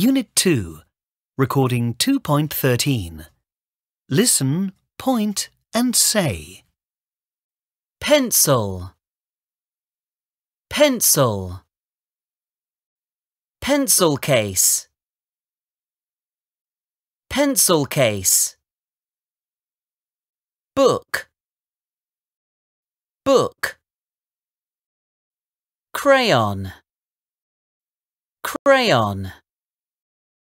Unit 2, recording 2.13. Listen, point and say. pencil. Pencil. Pencil case. Pencil case. Book. Book. Crayon. Crayon.